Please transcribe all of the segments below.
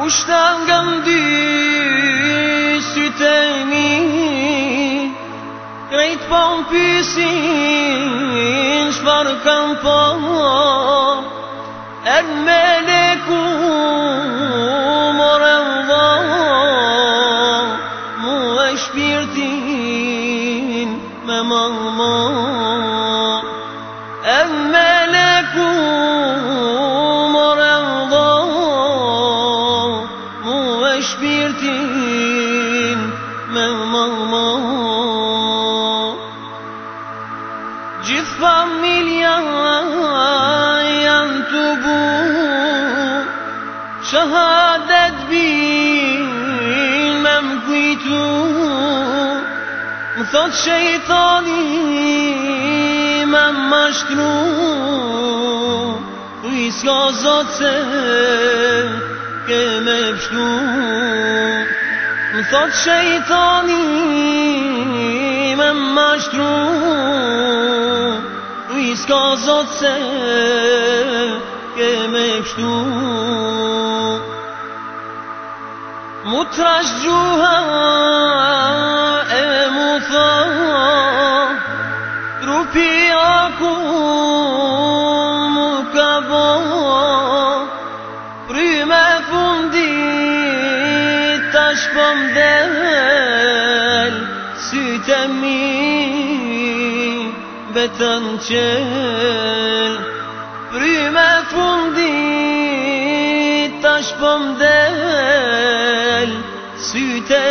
Ushtan nga mdy Sytemi Krejt po më pysin Shpar kam po Er me leku More më Mu e shpirtin Me më më الدين de família ام تو بو شهادت تو شیطانی مبشوق صد شیطانی من مشتروب ایسکا زد که مبشوق مترش جوها اموفا رو پیاکو me fundi tash po mdhen Sytë çel. mi vetën qel Pry me fundi tash po mdhen Sytë e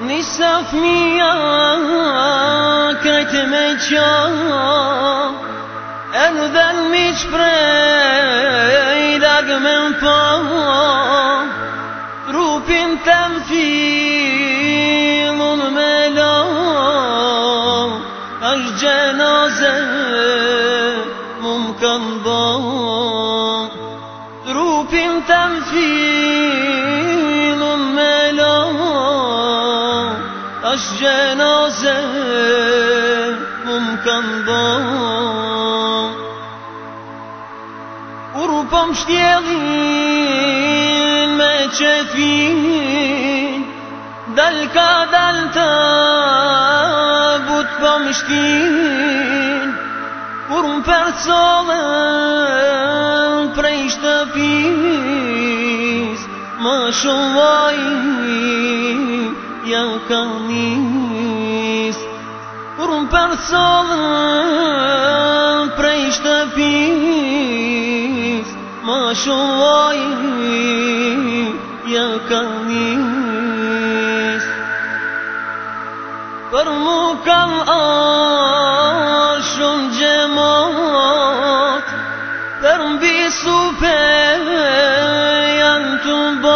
نسف مياك تمجار أنذل مجبري لك من فوق روب تمثيل الملا الجنازة ممكن ضار روبين تمثيل është gjenaze Më më kanë bë Me qëfin Dal ka dal ta But për po më Kur Urë më Prej shtëpin Më shumë vajin ja ka njës Kur më përsovë prej shtëpis Ma shuaj ja ka Kër mu kam a shumë gjemot Kër mbi supe janë të bërë